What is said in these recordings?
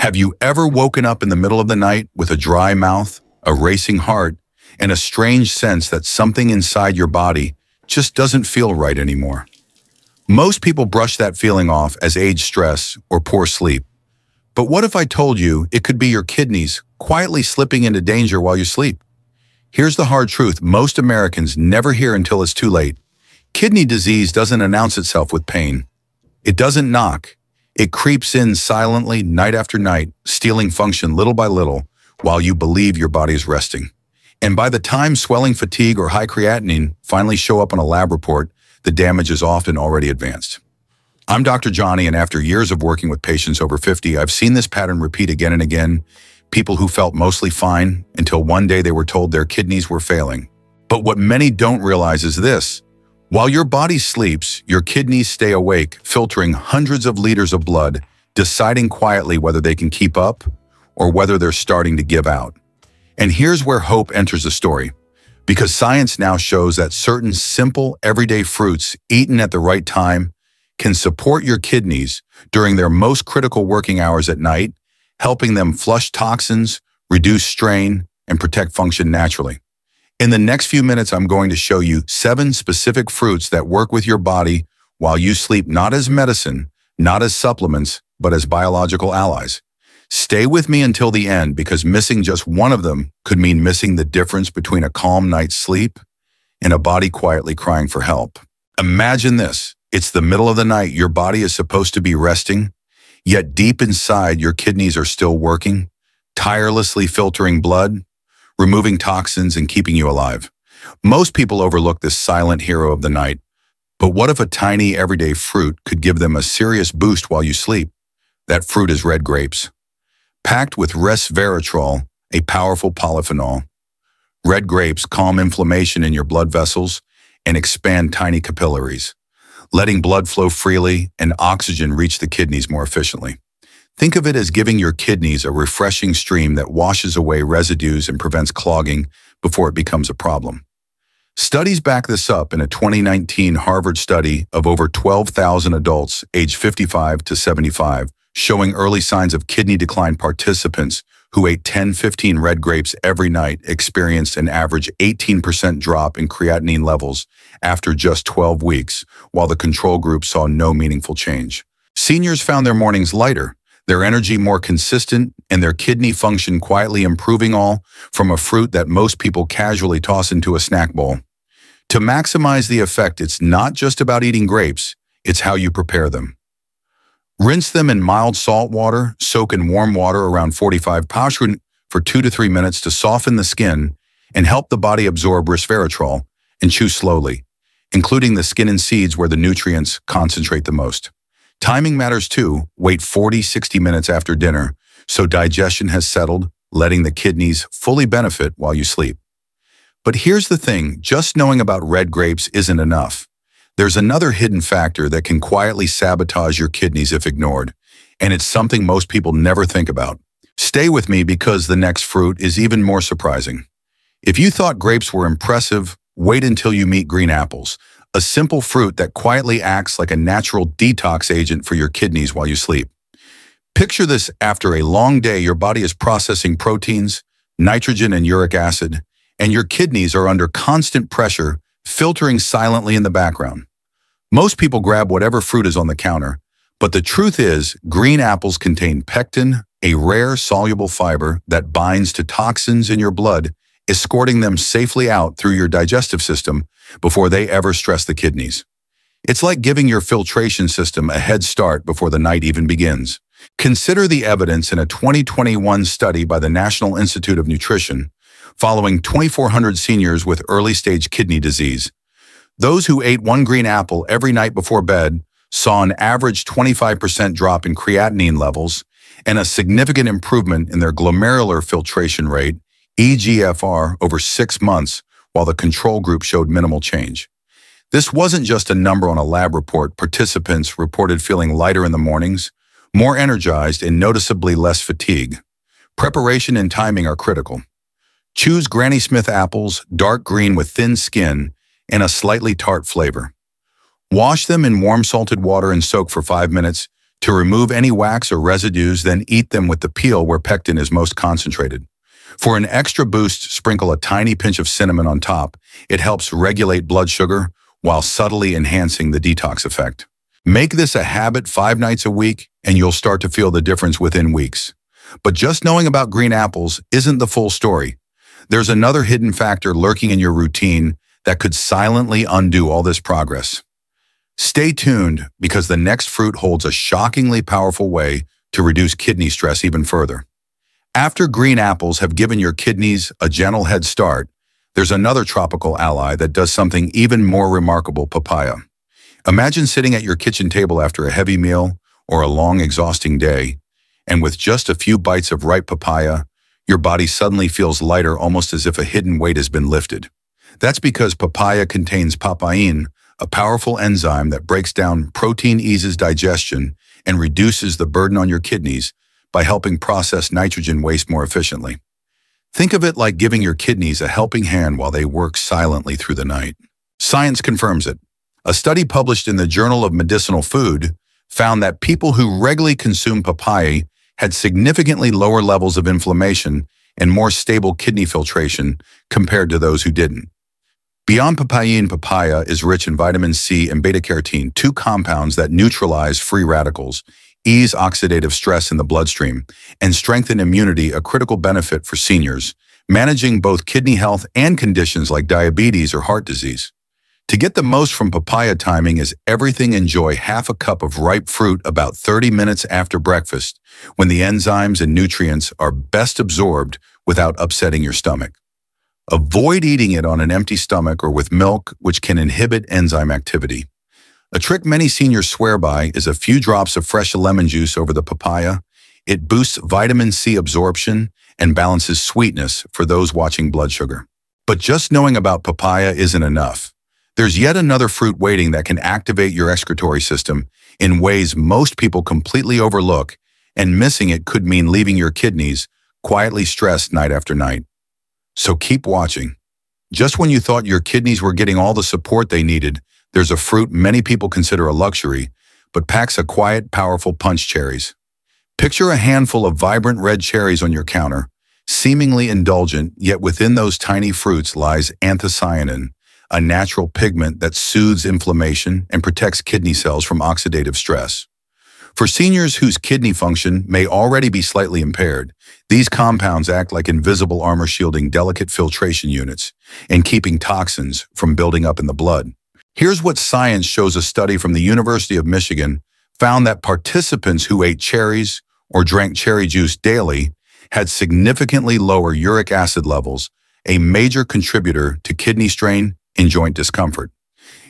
Have you ever woken up in the middle of the night with a dry mouth, a racing heart, and a strange sense that something inside your body just doesn't feel right anymore? Most people brush that feeling off as age stress or poor sleep. But what if I told you it could be your kidneys quietly slipping into danger while you sleep? Here's the hard truth most Americans never hear until it's too late. Kidney disease doesn't announce itself with pain. It doesn't knock. It creeps in silently night after night, stealing function little by little while you believe your body is resting. And by the time swelling fatigue or high creatinine finally show up on a lab report, the damage is often already advanced. I'm Dr. Johnny, and after years of working with patients over 50, I've seen this pattern repeat again and again. People who felt mostly fine until one day they were told their kidneys were failing. But what many don't realize is this. While your body sleeps, your kidneys stay awake, filtering hundreds of liters of blood, deciding quietly whether they can keep up or whether they're starting to give out. And here's where hope enters the story. Because science now shows that certain simple, everyday fruits eaten at the right time can support your kidneys during their most critical working hours at night, helping them flush toxins, reduce strain, and protect function naturally. In the next few minutes, I'm going to show you seven specific fruits that work with your body while you sleep not as medicine, not as supplements, but as biological allies. Stay with me until the end because missing just one of them could mean missing the difference between a calm night's sleep and a body quietly crying for help. Imagine this. It's the middle of the night. Your body is supposed to be resting, yet deep inside your kidneys are still working, tirelessly filtering blood, removing toxins and keeping you alive. Most people overlook this silent hero of the night. But what if a tiny everyday fruit could give them a serious boost while you sleep? That fruit is red grapes. Packed with resveratrol, a powerful polyphenol, red grapes calm inflammation in your blood vessels and expand tiny capillaries, letting blood flow freely and oxygen reach the kidneys more efficiently. Think of it as giving your kidneys a refreshing stream that washes away residues and prevents clogging before it becomes a problem. Studies back this up in a 2019 Harvard study of over 12,000 adults aged 55 to 75, showing early signs of kidney decline participants who ate 10-15 red grapes every night experienced an average 18% drop in creatinine levels after just 12 weeks, while the control group saw no meaningful change. Seniors found their mornings lighter, their energy more consistent, and their kidney function quietly improving all from a fruit that most people casually toss into a snack bowl. To maximize the effect, it's not just about eating grapes, it's how you prepare them. Rinse them in mild salt water, soak in warm water around 45 Pauschun for two to three minutes to soften the skin and help the body absorb resveratrol and chew slowly, including the skin and seeds where the nutrients concentrate the most. Timing matters too. Wait 40, 60 minutes after dinner so digestion has settled, letting the kidneys fully benefit while you sleep. But here's the thing, just knowing about red grapes isn't enough. There's another hidden factor that can quietly sabotage your kidneys if ignored, and it's something most people never think about. Stay with me because the next fruit is even more surprising. If you thought grapes were impressive, wait until you meet green apples, a simple fruit that quietly acts like a natural detox agent for your kidneys while you sleep. Picture this after a long day, your body is processing proteins, nitrogen and uric acid, and your kidneys are under constant pressure, filtering silently in the background. Most people grab whatever fruit is on the counter, but the truth is green apples contain pectin, a rare soluble fiber that binds to toxins in your blood escorting them safely out through your digestive system before they ever stress the kidneys. It's like giving your filtration system a head start before the night even begins. Consider the evidence in a 2021 study by the National Institute of Nutrition following 2,400 seniors with early-stage kidney disease. Those who ate one green apple every night before bed saw an average 25% drop in creatinine levels and a significant improvement in their glomerular filtration rate EGFR over six months while the control group showed minimal change. This wasn't just a number on a lab report. Participants reported feeling lighter in the mornings, more energized, and noticeably less fatigue. Preparation and timing are critical. Choose Granny Smith apples, dark green with thin skin, and a slightly tart flavor. Wash them in warm salted water and soak for five minutes, To remove any wax or residues, then eat them with the peel where pectin is most concentrated. For an extra boost, sprinkle a tiny pinch of cinnamon on top. It helps regulate blood sugar while subtly enhancing the detox effect. Make this a habit five nights a week, and you'll start to feel the difference within weeks. But just knowing about green apples isn't the full story. There's another hidden factor lurking in your routine that could silently undo all this progress. Stay tuned because the next fruit holds a shockingly powerful way to reduce kidney stress even further. After green apples have given your kidneys a gentle head start, there's another tropical ally that does something even more remarkable, papaya. Imagine sitting at your kitchen table after a heavy meal or a long, exhausting day, and with just a few bites of ripe papaya, your body suddenly feels lighter almost as if a hidden weight has been lifted. That's because papaya contains papain, a powerful enzyme that breaks down protein eases digestion and reduces the burden on your kidneys by helping process nitrogen waste more efficiently. Think of it like giving your kidneys a helping hand while they work silently through the night. Science confirms it. A study published in the Journal of Medicinal Food found that people who regularly consume papaya had significantly lower levels of inflammation and more stable kidney filtration compared to those who didn't. Beyond papain papaya is rich in vitamin C and beta-carotene, two compounds that neutralize free radicals, ease oxidative stress in the bloodstream, and strengthen immunity, a critical benefit for seniors, managing both kidney health and conditions like diabetes or heart disease. To get the most from papaya timing is everything enjoy half a cup of ripe fruit about 30 minutes after breakfast when the enzymes and nutrients are best absorbed without upsetting your stomach. Avoid eating it on an empty stomach or with milk, which can inhibit enzyme activity. A trick many seniors swear by is a few drops of fresh lemon juice over the papaya. It boosts vitamin C absorption and balances sweetness for those watching blood sugar. But just knowing about papaya isn't enough. There's yet another fruit waiting that can activate your excretory system in ways most people completely overlook, and missing it could mean leaving your kidneys quietly stressed night after night. So keep watching. Just when you thought your kidneys were getting all the support they needed, there's a fruit many people consider a luxury, but packs a quiet, powerful punch cherries. Picture a handful of vibrant red cherries on your counter, seemingly indulgent, yet within those tiny fruits lies anthocyanin, a natural pigment that soothes inflammation and protects kidney cells from oxidative stress. For seniors whose kidney function may already be slightly impaired, these compounds act like invisible armor shielding delicate filtration units and keeping toxins from building up in the blood. Here's what science shows a study from the University of Michigan found that participants who ate cherries or drank cherry juice daily had significantly lower uric acid levels, a major contributor to kidney strain and joint discomfort.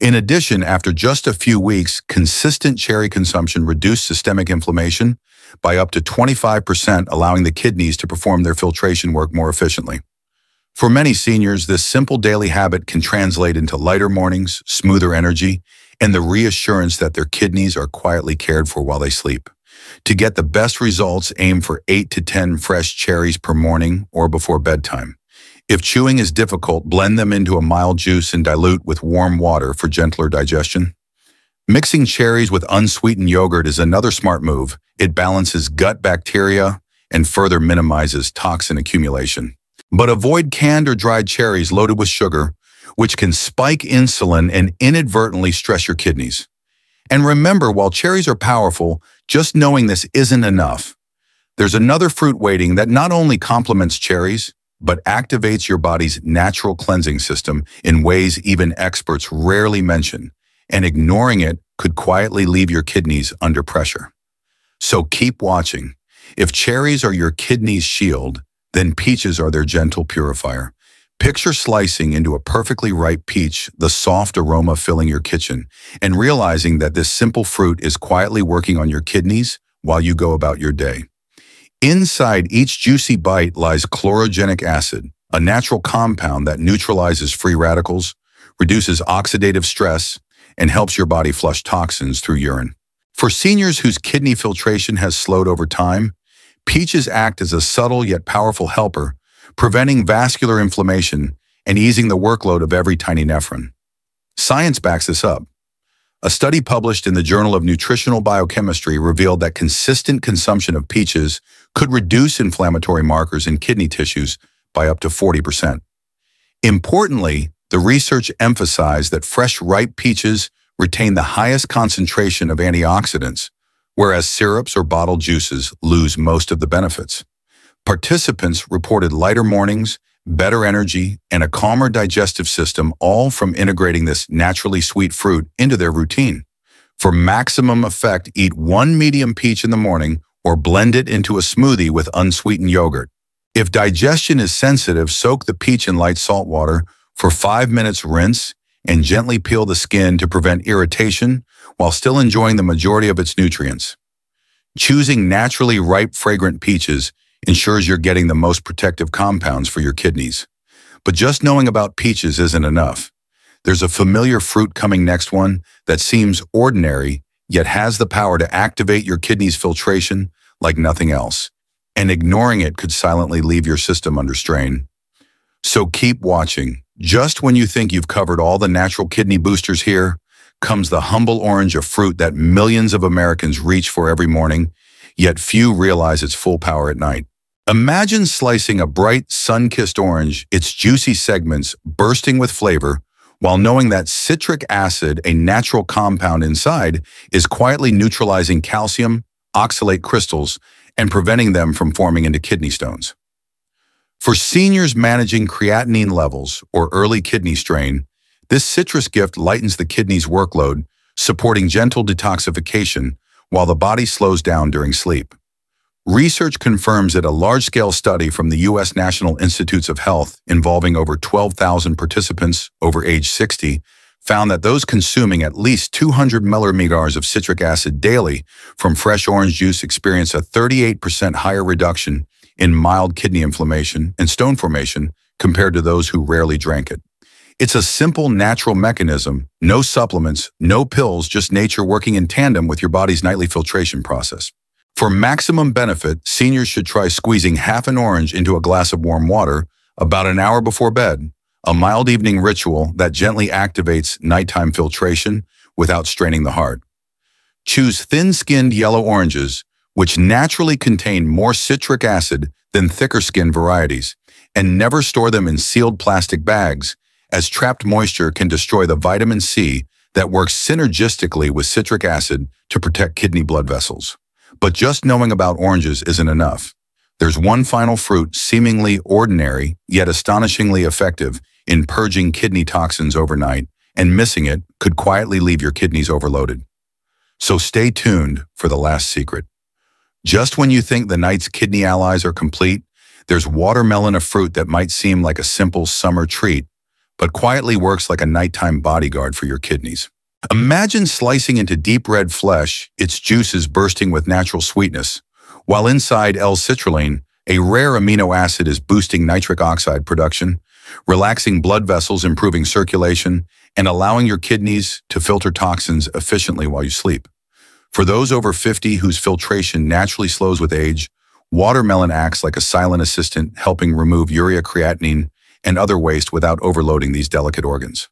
In addition, after just a few weeks, consistent cherry consumption reduced systemic inflammation by up to 25%, allowing the kidneys to perform their filtration work more efficiently. For many seniors, this simple daily habit can translate into lighter mornings, smoother energy, and the reassurance that their kidneys are quietly cared for while they sleep. To get the best results, aim for 8 to 10 fresh cherries per morning or before bedtime. If chewing is difficult, blend them into a mild juice and dilute with warm water for gentler digestion. Mixing cherries with unsweetened yogurt is another smart move. It balances gut bacteria and further minimizes toxin accumulation. But avoid canned or dried cherries loaded with sugar, which can spike insulin and inadvertently stress your kidneys. And remember, while cherries are powerful, just knowing this isn't enough. There's another fruit waiting that not only complements cherries, but activates your body's natural cleansing system in ways even experts rarely mention, and ignoring it could quietly leave your kidneys under pressure. So keep watching. If cherries are your kidney's shield, then peaches are their gentle purifier. Picture slicing into a perfectly ripe peach, the soft aroma filling your kitchen, and realizing that this simple fruit is quietly working on your kidneys while you go about your day. Inside each juicy bite lies chlorogenic acid, a natural compound that neutralizes free radicals, reduces oxidative stress, and helps your body flush toxins through urine. For seniors whose kidney filtration has slowed over time, peaches act as a subtle yet powerful helper, preventing vascular inflammation and easing the workload of every tiny nephron. Science backs this up. A study published in the Journal of Nutritional Biochemistry revealed that consistent consumption of peaches could reduce inflammatory markers in kidney tissues by up to 40%. Importantly, the research emphasized that fresh ripe peaches retain the highest concentration of antioxidants, whereas syrups or bottled juices lose most of the benefits. Participants reported lighter mornings, better energy, and a calmer digestive system all from integrating this naturally sweet fruit into their routine. For maximum effect, eat one medium peach in the morning or blend it into a smoothie with unsweetened yogurt. If digestion is sensitive, soak the peach in light salt water for five minutes rinse and gently peel the skin to prevent irritation while still enjoying the majority of its nutrients. Choosing naturally ripe, fragrant peaches ensures you're getting the most protective compounds for your kidneys. But just knowing about peaches isn't enough. There's a familiar fruit coming next one that seems ordinary, yet has the power to activate your kidney's filtration like nothing else. And ignoring it could silently leave your system under strain. So keep watching. Just when you think you've covered all the natural kidney boosters here, comes the humble orange of fruit that millions of Americans reach for every morning, yet few realize its full power at night. Imagine slicing a bright, sun-kissed orange, its juicy segments bursting with flavor, while knowing that citric acid, a natural compound inside, is quietly neutralizing calcium, oxalate crystals, and preventing them from forming into kidney stones. For seniors managing creatinine levels or early kidney strain, this citrus gift lightens the kidney's workload, supporting gentle detoxification while the body slows down during sleep. Research confirms that a large-scale study from the U.S. National Institutes of Health involving over 12,000 participants over age 60 found that those consuming at least 200 milliliters of citric acid daily from fresh orange juice experience a 38% higher reduction in mild kidney inflammation and stone formation compared to those who rarely drank it. It's a simple natural mechanism, no supplements, no pills, just nature working in tandem with your body's nightly filtration process. For maximum benefit, seniors should try squeezing half an orange into a glass of warm water about an hour before bed, a mild evening ritual that gently activates nighttime filtration without straining the heart. Choose thin-skinned yellow oranges which naturally contain more citric acid than thicker skin varieties, and never store them in sealed plastic bags, as trapped moisture can destroy the vitamin C that works synergistically with citric acid to protect kidney blood vessels. But just knowing about oranges isn't enough. There's one final fruit seemingly ordinary, yet astonishingly effective in purging kidney toxins overnight, and missing it could quietly leave your kidneys overloaded. So stay tuned for the last secret. Just when you think the night's kidney allies are complete, there's watermelon, a fruit that might seem like a simple summer treat, but quietly works like a nighttime bodyguard for your kidneys. Imagine slicing into deep red flesh, its juices bursting with natural sweetness, while inside L-citrulline, a rare amino acid is boosting nitric oxide production, relaxing blood vessels, improving circulation, and allowing your kidneys to filter toxins efficiently while you sleep. For those over 50 whose filtration naturally slows with age, watermelon acts like a silent assistant helping remove urea creatinine and other waste without overloading these delicate organs.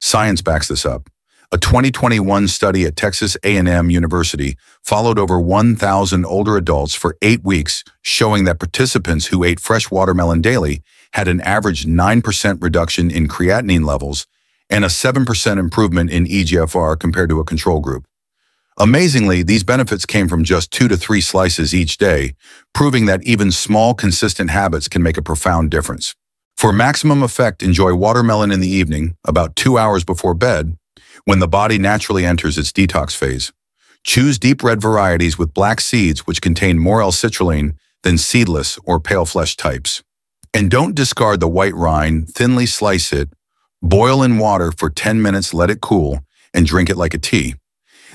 Science backs this up. A 2021 study at Texas A&M University followed over 1,000 older adults for eight weeks, showing that participants who ate fresh watermelon daily had an average 9% reduction in creatinine levels and a 7% improvement in EGFR compared to a control group. Amazingly, these benefits came from just two to three slices each day, proving that even small, consistent habits can make a profound difference. For maximum effect, enjoy watermelon in the evening, about two hours before bed, when the body naturally enters its detox phase. Choose deep red varieties with black seeds which contain more L-citrulline than seedless or pale flesh types. And don't discard the white rind, thinly slice it, boil in water for 10 minutes, let it cool, and drink it like a tea.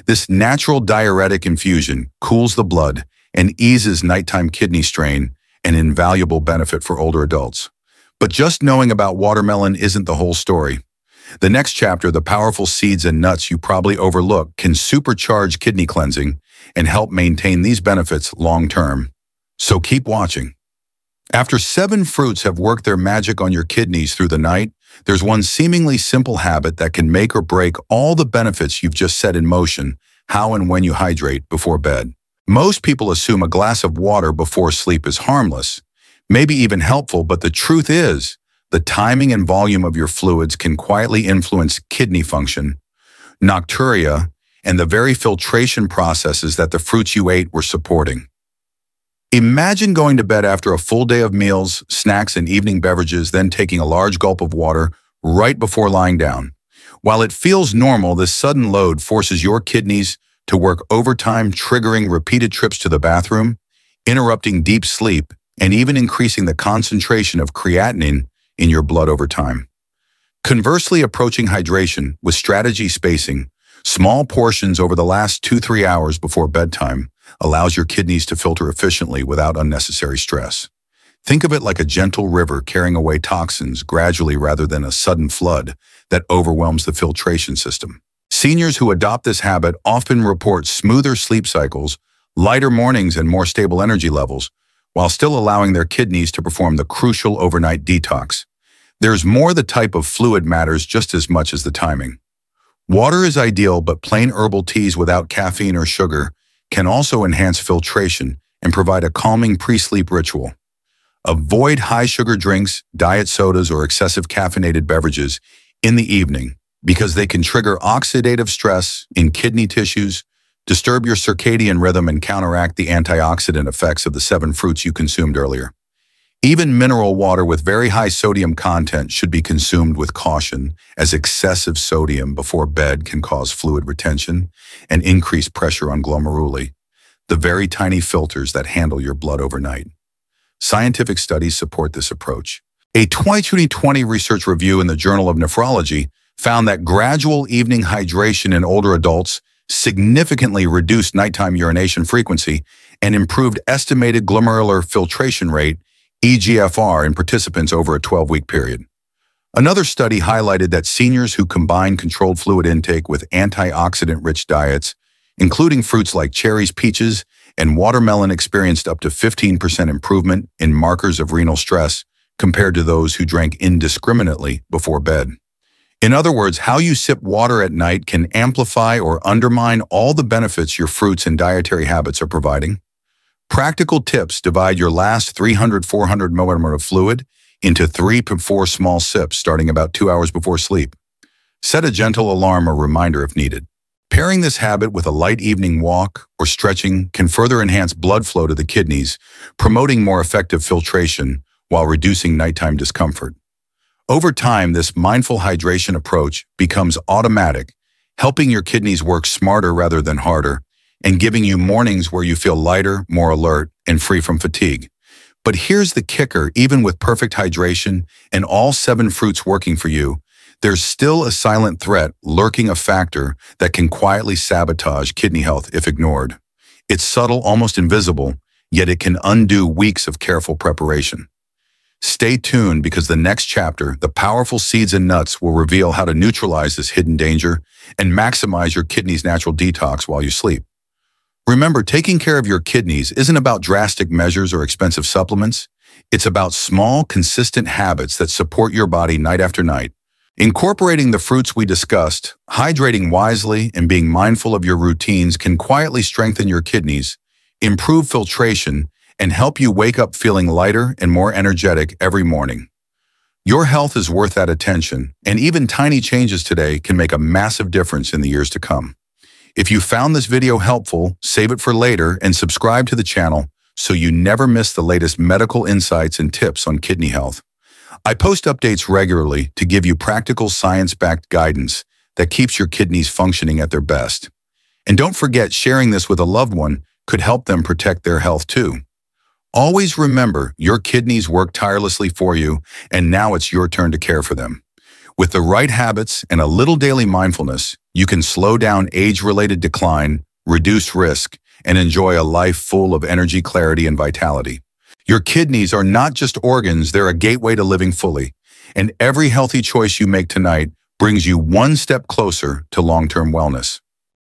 This natural diuretic infusion cools the blood and eases nighttime kidney strain, an invaluable benefit for older adults. But just knowing about watermelon isn't the whole story. The next chapter, the powerful seeds and nuts you probably overlook, can supercharge kidney cleansing and help maintain these benefits long term. So keep watching. After seven fruits have worked their magic on your kidneys through the night, there's one seemingly simple habit that can make or break all the benefits you've just set in motion, how and when you hydrate before bed. Most people assume a glass of water before sleep is harmless, maybe even helpful, but the truth is, the timing and volume of your fluids can quietly influence kidney function, nocturia, and the very filtration processes that the fruits you ate were supporting. Imagine going to bed after a full day of meals, snacks, and evening beverages, then taking a large gulp of water right before lying down. While it feels normal, this sudden load forces your kidneys to work overtime, triggering repeated trips to the bathroom, interrupting deep sleep, and even increasing the concentration of creatinine in your blood over time. Conversely, approaching hydration with strategy spacing, small portions over the last two, three hours before bedtime, allows your kidneys to filter efficiently without unnecessary stress. Think of it like a gentle river carrying away toxins gradually rather than a sudden flood that overwhelms the filtration system. Seniors who adopt this habit often report smoother sleep cycles, lighter mornings, and more stable energy levels, while still allowing their kidneys to perform the crucial overnight detox. There's more the type of fluid matters just as much as the timing. Water is ideal, but plain herbal teas without caffeine or sugar can also enhance filtration and provide a calming pre-sleep ritual. Avoid high-sugar drinks, diet sodas, or excessive caffeinated beverages in the evening because they can trigger oxidative stress in kidney tissues, disturb your circadian rhythm, and counteract the antioxidant effects of the seven fruits you consumed earlier. Even mineral water with very high sodium content should be consumed with caution, as excessive sodium before bed can cause fluid retention and increase pressure on glomeruli, the very tiny filters that handle your blood overnight. Scientific studies support this approach. A 2020 research review in the Journal of Nephrology found that gradual evening hydration in older adults significantly reduced nighttime urination frequency and improved estimated glomerular filtration rate EGFR in participants over a 12-week period. Another study highlighted that seniors who combine controlled fluid intake with antioxidant-rich diets, including fruits like cherries, peaches, and watermelon experienced up to 15% improvement in markers of renal stress compared to those who drank indiscriminately before bed. In other words, how you sip water at night can amplify or undermine all the benefits your fruits and dietary habits are providing. Practical tips divide your last 300-400 milliliter of fluid into three to four small sips starting about two hours before sleep. Set a gentle alarm or reminder if needed. Pairing this habit with a light evening walk or stretching can further enhance blood flow to the kidneys, promoting more effective filtration while reducing nighttime discomfort. Over time, this mindful hydration approach becomes automatic, helping your kidneys work smarter rather than harder, and giving you mornings where you feel lighter, more alert, and free from fatigue. But here's the kicker, even with perfect hydration and all seven fruits working for you, there's still a silent threat lurking a factor that can quietly sabotage kidney health if ignored. It's subtle, almost invisible, yet it can undo weeks of careful preparation. Stay tuned because the next chapter, The Powerful Seeds and Nuts, will reveal how to neutralize this hidden danger and maximize your kidney's natural detox while you sleep. Remember, taking care of your kidneys isn't about drastic measures or expensive supplements. It's about small, consistent habits that support your body night after night. Incorporating the fruits we discussed, hydrating wisely, and being mindful of your routines can quietly strengthen your kidneys, improve filtration, and help you wake up feeling lighter and more energetic every morning. Your health is worth that attention, and even tiny changes today can make a massive difference in the years to come. If you found this video helpful, save it for later and subscribe to the channel so you never miss the latest medical insights and tips on kidney health. I post updates regularly to give you practical science-backed guidance that keeps your kidneys functioning at their best. And don't forget sharing this with a loved one could help them protect their health too. Always remember your kidneys work tirelessly for you and now it's your turn to care for them. With the right habits and a little daily mindfulness, you can slow down age-related decline, reduce risk, and enjoy a life full of energy, clarity, and vitality. Your kidneys are not just organs, they're a gateway to living fully. And every healthy choice you make tonight brings you one step closer to long-term wellness.